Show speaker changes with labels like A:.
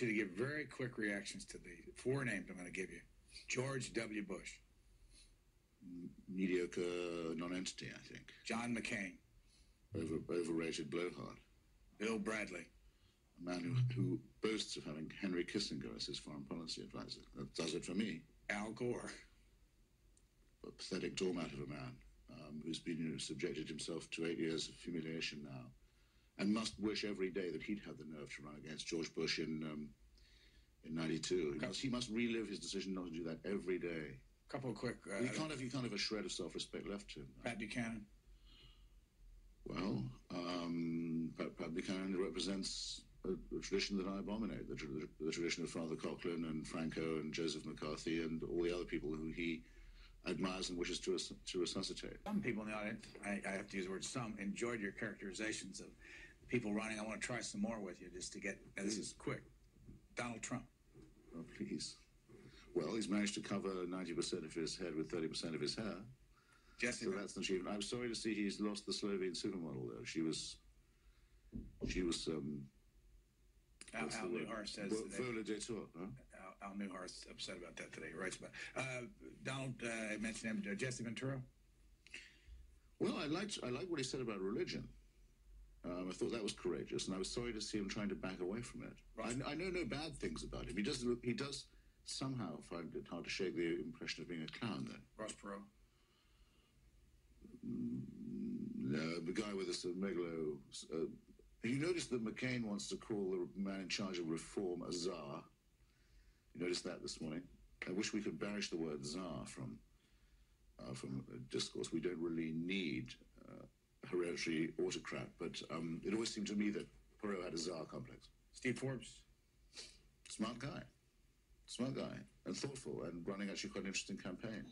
A: you to give very quick reactions to the four names I'm going to give you. George W. Bush,
B: Mediocre non-entity, I think.
A: John McCain,
B: Over, overrated blowhard.
A: Bill Bradley,
B: A man who, who boasts of having Henry Kissinger as his foreign policy advisor. That does it for me.
A: Al Gore,
B: A pathetic doormat of a man um, who's been you know, subjected himself to eight years of humiliation now and must wish every day that he'd had the nerve to run against George Bush in um, in 92. He must, he must relive his decision not to do that every day.
A: a couple of quick. Uh,
B: You can't have you can't have a shred of self-respect left to him.
A: Pat Buchanan,
B: Well, um, Pat, Pat Buchanan represents a, a tradition that I abominate, the, tra- the tradition of Father Coughlin and Franco and Joseph McCarthy and all the other people who he admires and wishes to, res- to resuscitate.
A: some people in the audience, I, I have to use the word some, enjoyed your characterizations of people running. I want to try some more with you just to get. This is quick. Donald Trump,
B: Oh, please. Well, he's managed to cover 90% of his head with 30% of his hair.
A: Jesse,
B: So that's an achievement. I'm sorry to see he's lost the Slovene supermodel, though. She was, she was, um,
A: Al, Al? Neuharth says
B: Vo-
A: today.
B: Vola huh?
A: Al, Neuharth's upset about that today. He writes about. Uh, Donald, uh, I mentioned him. Uh, Jesse Ventura.
B: Well, I liked I liked what he said about religion. Um, I thought that was courageous, and I was sorry to see him trying to back away from it. I,
A: Right.
B: I know no bad things about him. He does he does somehow find it hard to shake the impression of being a clown, though.
A: Ross Perot.
B: No, the guy with this uh, megalo. Uh, you noticed that McCain wants to call the man in charge of reform a czar. You noticed that this morning. I wish we could banish the word czar from uh, from uh, discourse. We don't really need uh, hereditary autocrat, but um, it always seemed to me that Perot had a czar complex.
A: Steve Forbes.
B: Smart guy, smart guy, and thoughtful, and running actually quite an interesting campaign.